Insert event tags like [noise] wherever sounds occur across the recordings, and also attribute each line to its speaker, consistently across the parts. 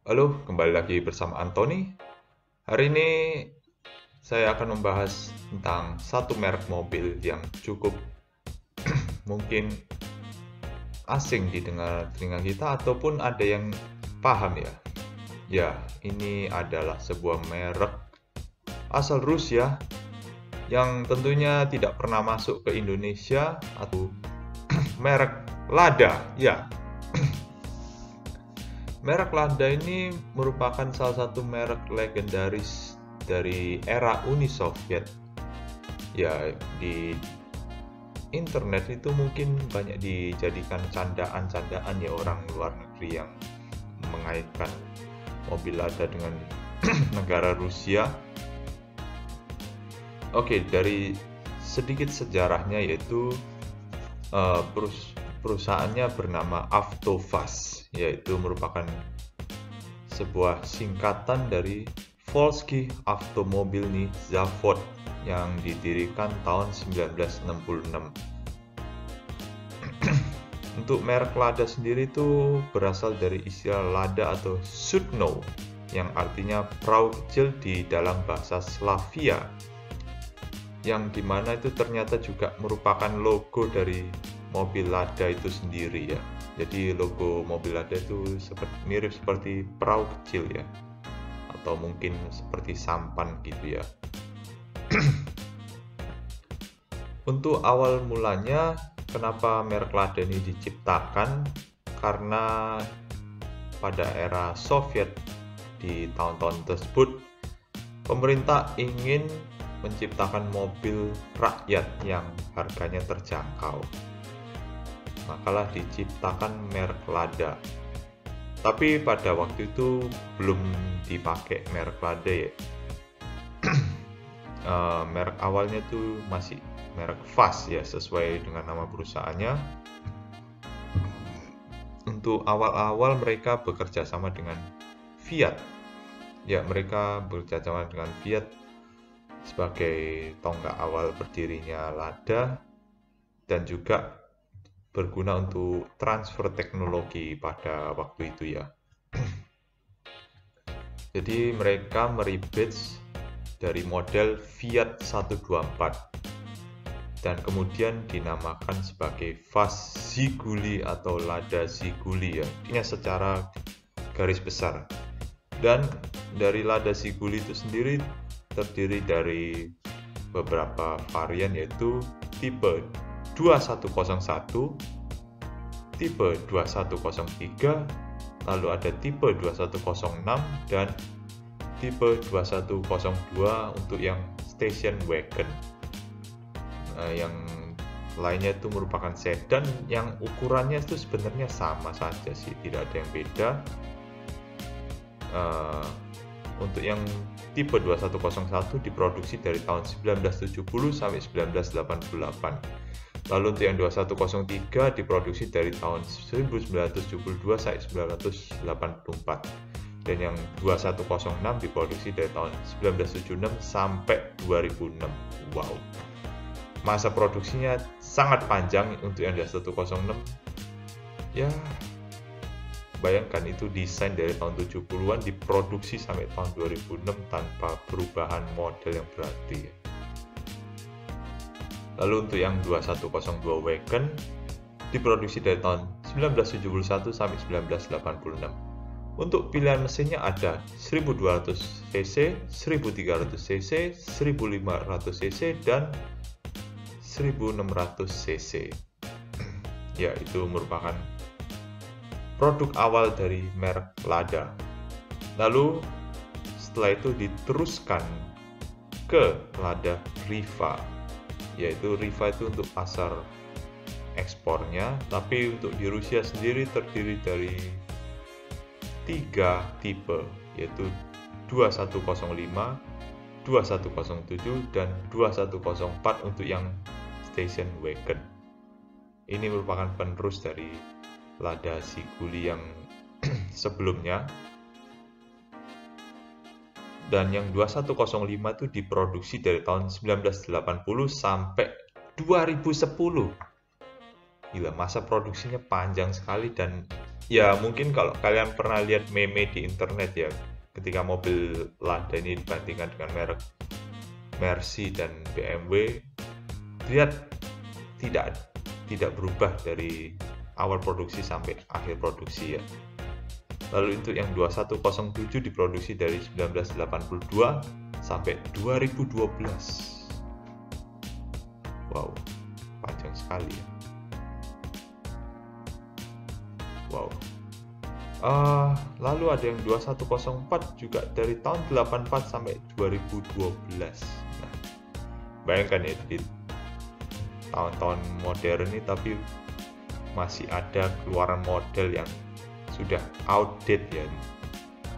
Speaker 1: Halo, kembali lagi bersama Anthony. Hari ini saya akan membahas tentang satu merek mobil yang cukup [clears throat] mungkin asing didengar telinga kita ataupun ada yang paham ya. Ya, ini adalah sebuah merek asal Rusia yang tentunya tidak pernah masuk ke Indonesia atau [clears throat] merek Lada. Ya, Merek Lada ini merupakan salah satu merek legendaris dari era Uni Soviet. Ya, di internet itu mungkin banyak dijadikan candaan-candaan ya orang luar negeri yang mengaitkan mobil Lada dengan [clears throat] negara Rusia. Oke, dari sedikit sejarahnya yaitu uh, perusahaannya bernama Avtovaz yaitu merupakan sebuah singkatan dari Volsky Automobilny Zavod yang didirikan tahun 1966. [clears throat] Untuk merek Lada sendiri itu berasal dari istilah Lada atau Sudno yang artinya perahu kecil di dalam bahasa Slavia yang di mana itu ternyata juga merupakan logo dari mobil Lada itu sendiri ya jadi logo mobil Lada itu seperti, mirip seperti perahu kecil ya. Atau mungkin seperti sampan gitu ya. [clears throat] Untuk awal mulanya kenapa merek Lada ini diciptakan? Karena pada era Soviet di tahun-tahun tersebut pemerintah ingin menciptakan mobil rakyat yang harganya terjangkau makalah diciptakan merek Lada. Tapi pada waktu itu belum dipakai merek Lada ya. [clears throat] uh, merek awalnya itu masih merek Fast ya sesuai dengan nama perusahaannya. Untuk awal-awal mereka bekerja sama dengan Fiat. Ya, mereka bekerja sama dengan Fiat sebagai tonggak awal berdirinya Lada dan juga berguna untuk transfer teknologi pada waktu itu ya. [clears throat] Jadi mereka merebate dari model Fiat 124 dan kemudian dinamakan sebagai Fast Ziguli atau Lada Ziguli ya. Ini secara garis besar. Dan dari Lada Ziguli itu sendiri terdiri dari beberapa varian yaitu tipe 2101, tipe 2103, lalu ada tipe 2106 dan tipe 2102 untuk yang station wagon. Nah, yang lainnya itu merupakan sedan yang ukurannya itu sebenarnya sama saja sih, tidak ada yang beda. Uh, untuk yang tipe 2101 diproduksi dari tahun 1970 sampai 1988 Lalu untuk yang 2103 diproduksi dari tahun 1972 sampai 1984 dan yang 2106 diproduksi dari tahun 1976 sampai 2006. Wow. Masa produksinya sangat panjang untuk yang 2106. Ya, bayangkan itu desain dari tahun 70-an diproduksi sampai tahun 2006 tanpa perubahan model yang berarti. Lalu untuk yang 2102 Wagon diproduksi dari tahun 1971 sampai 1986. Untuk pilihan mesinnya ada 1200 cc, 1300 cc, 1500 cc, dan 1600 cc. [clears throat] ya, itu merupakan produk awal dari merek Lada. Lalu setelah itu diteruskan ke Lada Riva yaitu Riva itu untuk pasar ekspornya tapi untuk di Rusia sendiri terdiri dari tiga tipe yaitu 2105 2107 dan 2104 untuk yang station wagon. Ini merupakan penerus dari Lada Siguli yang [clears throat] sebelumnya dan yang 2105 itu diproduksi dari tahun 1980 sampai 2010. Gila, masa produksinya panjang sekali dan ya mungkin kalau kalian pernah lihat meme di internet ya ketika mobil Lada ini dibandingkan dengan merek Mercy dan BMW lihat tidak tidak berubah dari awal produksi sampai akhir produksi ya lalu untuk yang 2107 diproduksi dari 1982 sampai 2012 wow panjang sekali ya. Wow. Uh, lalu ada yang 2104 juga dari tahun 84 sampai 2012 nah bayangkan ya di tahun-tahun modern ini tapi masih ada keluaran model yang sudah outdated ya.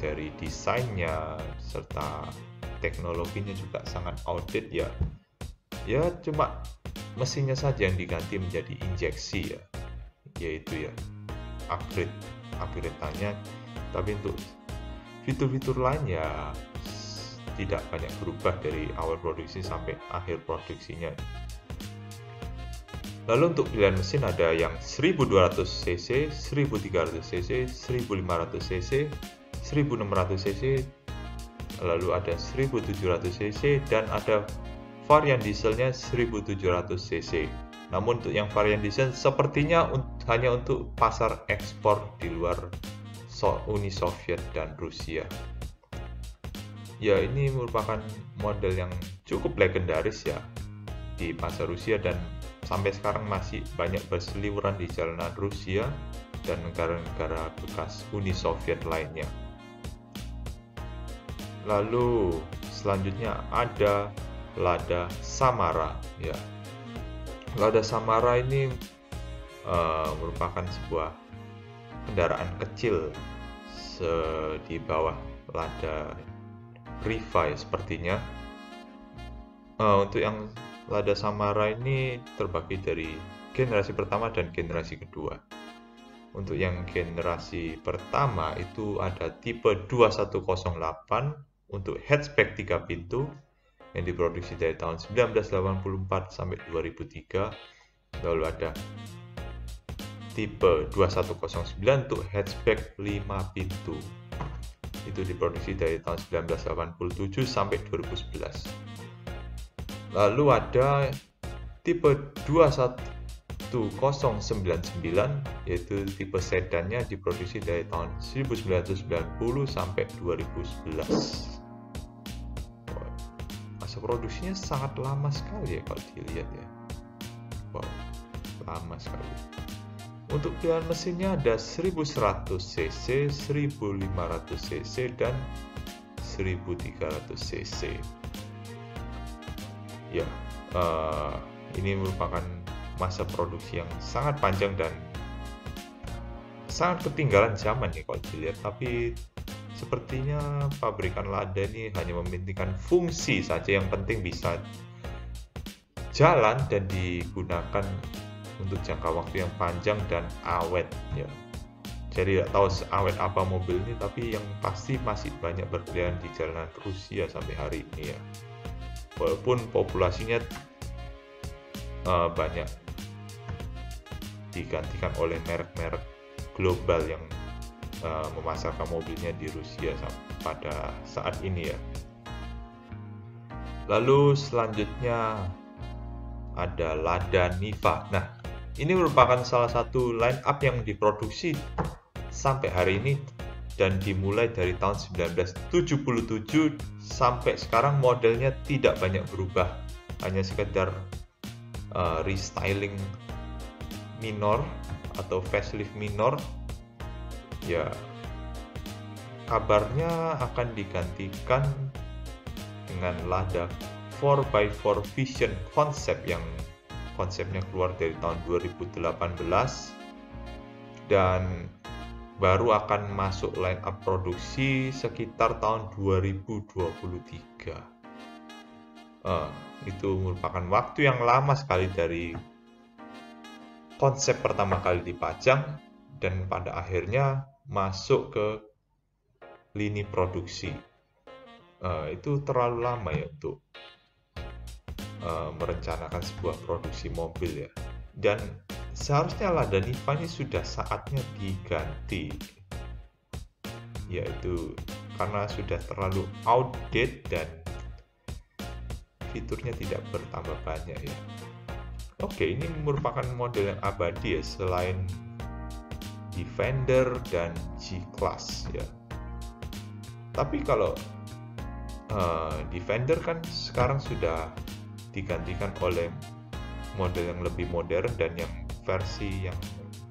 Speaker 1: Dari desainnya serta teknologinya juga sangat outdated ya. Ya cuma mesinnya saja yang diganti menjadi injeksi ya. Yaitu ya upgrade upgrade tanya tapi untuk fitur-fitur lainnya tidak banyak berubah dari awal produksi sampai akhir produksinya lalu untuk pilihan mesin ada yang 1200 cc 1300 cc 1500 cc 1600 cc lalu ada 1700 cc dan ada varian dieselnya 1700 cc namun untuk yang varian desain sepertinya un hanya untuk pasar ekspor di luar so Uni Soviet dan Rusia. Ya ini merupakan model yang cukup legendaris ya di pasar Rusia dan sampai sekarang masih banyak berseliweran di jalanan Rusia dan negara-negara bekas Uni Soviet lainnya. Lalu selanjutnya ada Lada Samara ya Lada Samara ini uh, merupakan sebuah kendaraan kecil di bawah Lada Riva ya sepertinya. Uh, untuk yang Lada Samara ini terbagi dari generasi pertama dan generasi kedua. Untuk yang generasi pertama itu ada tipe 2108 untuk hatchback 3 pintu yang diproduksi dari tahun 1984 sampai 2003 lalu ada tipe 2109 untuk hatchback 5 pintu. Itu diproduksi dari tahun 1987 sampai 2011 lalu ada tipe 21099 yaitu tipe sedannya diproduksi dari tahun 1990 sampai 2011 masa produksinya sangat lama sekali ya kalau dilihat ya. Wow lama sekali. Untuk pilihan mesinnya ada 1100 cc 1500 cc dan 1300 cc ya uh, ini merupakan masa produksi yang sangat panjang dan sangat ketinggalan zaman ya kalau dilihat tapi Sepertinya pabrikan lada ini hanya mementingkan fungsi saja yang penting bisa jalan dan digunakan untuk jangka waktu yang panjang dan awet ya. Jadi tidak tahu awet apa mobil ini tapi yang pasti masih banyak berkeliaran di jalanan Rusia sampai hari ini ya. Walaupun populasinya uh, banyak digantikan oleh merek-merek global yang uh, memasarkan mobilnya di Rusia pada saat ini ya. Lalu selanjutnya ada Lada Niva. Nah, ini merupakan salah satu line up yang diproduksi sampai hari ini dan dimulai dari tahun 1977 sampai sekarang modelnya tidak banyak berubah. Hanya sekedar uh, restyling minor atau facelift minor ya kabarnya akan digantikan dengan Lada 4x4 Vision konsep yang konsepnya keluar dari tahun 2018 dan baru akan masuk line up produksi sekitar tahun 2023. Uh, itu merupakan waktu yang lama sekali dari konsep pertama kali dipajang dan pada akhirnya masuk ke lini produksi. Uh, itu terlalu lama ya untuk uh, merencanakan sebuah produksi mobil ya. Dan seharusnya Lada Niva ini sudah saatnya diganti. Yaitu karena sudah terlalu outdated dan fiturnya tidak bertambah banyak ya. Oke ini merupakan model yang abadi ya selain Defender dan G-Class ya. Tapi kalau uh, Defender kan sekarang sudah digantikan oleh model yang lebih modern dan yang versi yang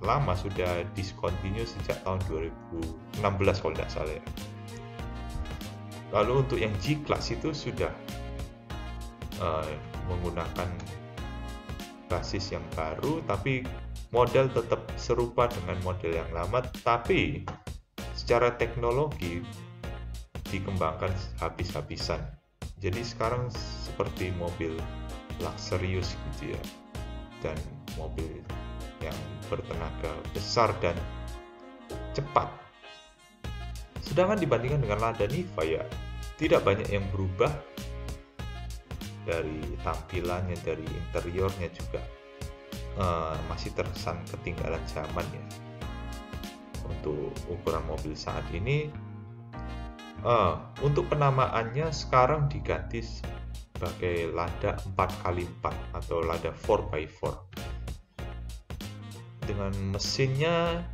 Speaker 1: lama sudah discontinue sejak tahun 2016 kalau tidak salah ya. Lalu untuk yang G-Class itu sudah uh, menggunakan basis yang baru tapi model tetap serupa dengan model yang lama tapi secara teknologi dikembangkan habis-habisan. Jadi sekarang seperti mobil luxurious gitu ya dan mobil yang bertenaga besar dan cepat. Sedangkan dibandingkan dengan Lada Niva ya tidak banyak yang berubah dari tampilannya, dari interiornya juga uh, masih terkesan ketinggalan zaman ya. Untuk ukuran mobil saat ini, uh, untuk penamaannya sekarang diganti sebagai Lada 4x4 atau Lada 4x4 dengan mesinnya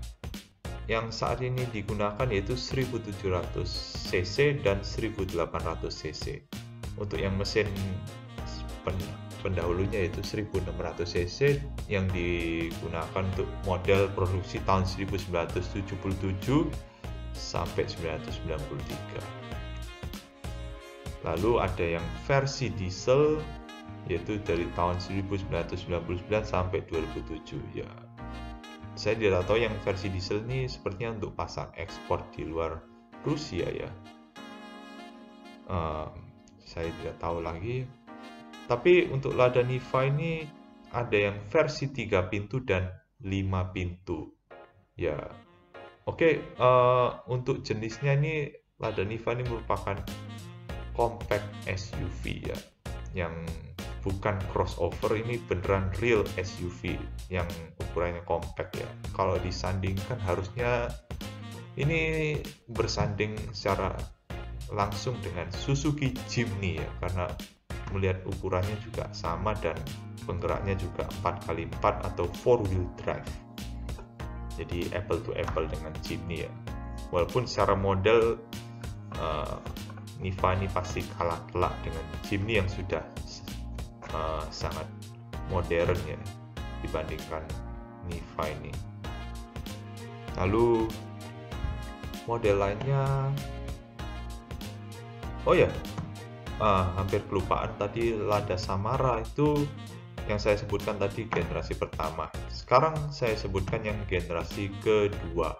Speaker 1: yang saat ini digunakan yaitu 1700 cc dan 1800 cc. Untuk yang mesin pendahulunya yaitu 1600 cc yang digunakan untuk model produksi tahun 1977 sampai 1993 Lalu ada yang versi diesel yaitu dari tahun 1999 sampai 2007 ya. Saya tidak tahu yang versi diesel ini sepertinya untuk pasar ekspor di luar Rusia ya. Uh, saya tidak tahu lagi. Tapi untuk Lada Niva ini ada yang versi 3 pintu dan 5 pintu. Ya. Oke, okay, uh, untuk jenisnya ini Lada Niva ini merupakan compact SUV ya yang bukan crossover ini beneran real SUV yang ukurannya compact ya. Kalau disandingkan harusnya ini bersanding secara langsung dengan Suzuki Jimny ya karena melihat ukurannya juga sama dan penggeraknya juga 4x4 atau 4 wheel drive. Jadi apple to apple dengan Jimny ya. Walaupun secara model uh, Niva ini pasti kalah telak dengan Jimny yang sudah uh, sangat modern ya dibandingkan Niva ini. Lalu model lainnya, oh ya, uh, hampir kelupaan tadi Lada Samara itu yang saya sebutkan tadi generasi pertama. Sekarang saya sebutkan yang generasi kedua.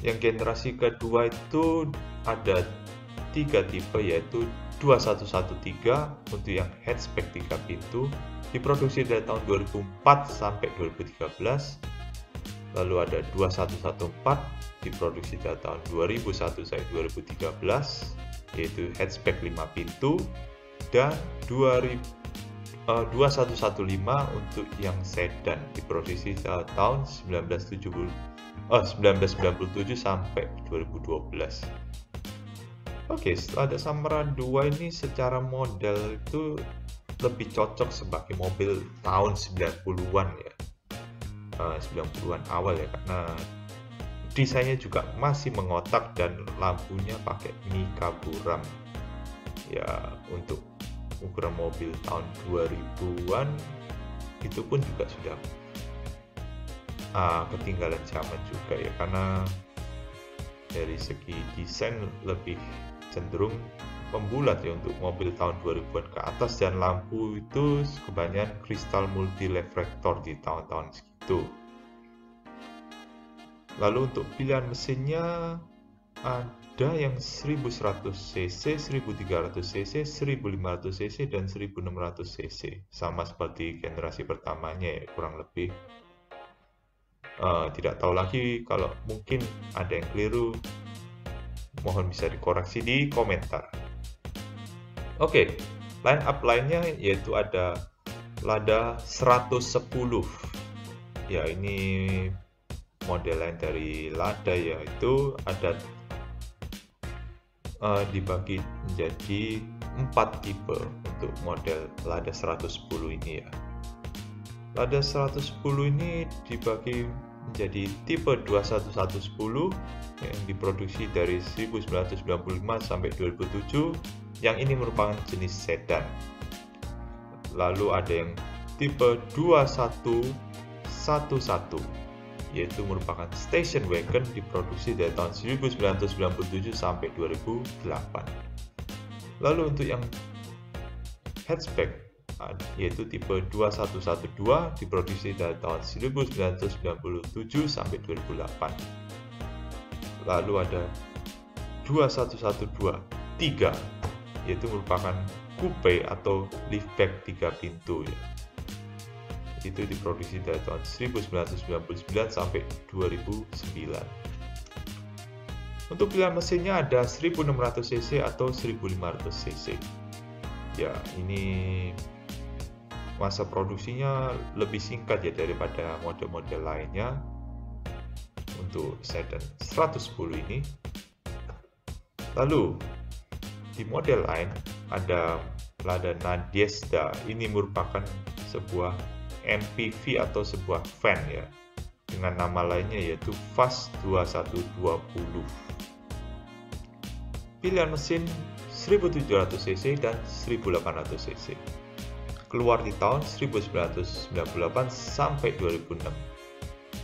Speaker 1: Yang generasi kedua itu ada tiga tipe yaitu 2113 untuk yang hatchback 3 pintu diproduksi dari tahun 2004 sampai 2013 lalu ada 2114 diproduksi dari tahun 2001 sampai 2013 yaitu hatchback 5 pintu. Dan 2000, uh, 2115 untuk yang sedan diproduksi dari tahun 1970 uh, 1997 sampai 2012 Oke, setelah ada Samara 2 ini secara model itu lebih cocok sebagai mobil tahun 90-an ya. Uh, 90-an awal ya karena desainnya juga masih mengotak dan lampunya pakai Mika Buram. Ya, untuk ukuran mobil tahun 2000-an itu pun juga sudah uh, ketinggalan zaman juga ya karena dari segi desain lebih cenderung pembulat ya untuk mobil tahun 2000-an ke atas dan lampu itu kebanyakan kristal multi reflektor di tahun-tahun segitu. Lalu untuk pilihan mesinnya ada yang 1100 cc, 1300 cc, 1500 cc dan 1600 cc. Sama seperti generasi pertamanya ya kurang lebih. Uh, tidak tahu lagi kalau mungkin ada yang keliru mohon bisa dikoreksi di komentar. Oke, line up lainnya yaitu ada Lada 110 ya ini model lain dari Lada yaitu ada uh, dibagi menjadi empat tipe untuk model Lada 110 ini ya. Lada 110 ini dibagi menjadi tipe 21110 yang diproduksi dari 1995 sampai 2007 yang ini merupakan jenis sedan. Lalu ada yang tipe 2111 yaitu merupakan station wagon diproduksi dari tahun 1997 sampai 2008. Lalu untuk yang hatchback yaitu tipe 2112 diproduksi dari tahun 1997 sampai 2008. Lalu ada 2112 3 yaitu merupakan coupe atau liftback 3 pintu ya. Itu diproduksi dari tahun 1999 sampai 2009. Untuk pilihan mesinnya ada 1600 cc atau 1500 cc. Ya, ini masa produksinya lebih singkat ya daripada model-model lainnya. Untuk sedan 110 ini. Lalu di model lain ada Lada Nadiezda ini merupakan sebuah MPV atau sebuah van ya. Dengan nama lainnya yaitu Fast 2120 pilihan mesin 1700 cc dan 1800 cc keluar di tahun 1998 sampai 2006.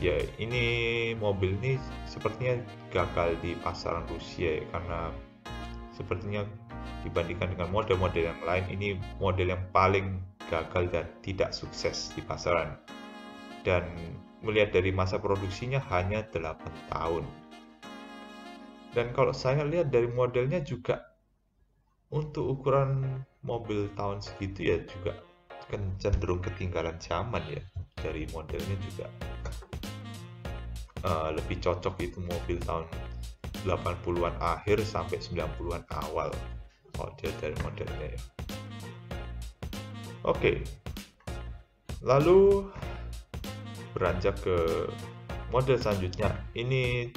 Speaker 1: Ya, ini mobil ini sepertinya gagal di pasaran Rusia ya, karena sepertinya dibandingkan dengan model-model yang lain ini model yang paling gagal dan tidak sukses di pasaran. Dan melihat dari masa produksinya hanya 8 tahun. Dan kalau saya lihat dari modelnya juga untuk ukuran mobil tahun segitu ya juga kan cenderung ketinggalan zaman ya. Dari modelnya juga uh, lebih cocok itu mobil tahun 80-an akhir sampai 90-an awal dia dari modelnya ya. Oke lalu beranjak ke model selanjutnya. Ini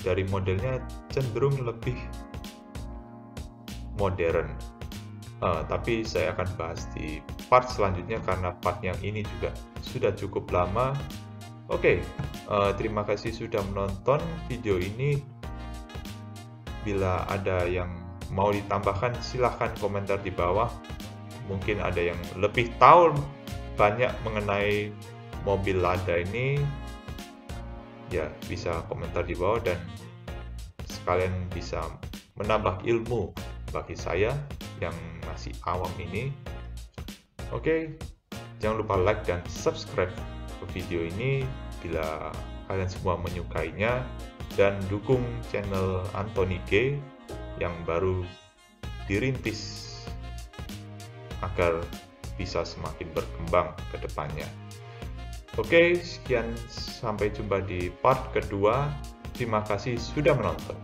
Speaker 1: dari modelnya cenderung lebih modern Uh, tapi saya akan bahas di part selanjutnya karena part yang ini juga sudah cukup lama. Oke, okay, uh, eh, terima kasih sudah menonton video ini. Bila ada yang mau ditambahkan, silahkan komentar di bawah. Mungkin ada yang lebih tahu banyak mengenai mobil Lada ini, ya bisa komentar di bawah dan sekalian bisa menambah ilmu bagi saya yang masih awam ini. Oke, jangan lupa like dan subscribe ke video ini bila kalian semua menyukainya dan dukung channel Anthony G yang baru dirintis agar bisa semakin berkembang ke depannya. Oke, sekian sampai jumpa di part kedua. Terima kasih sudah menonton.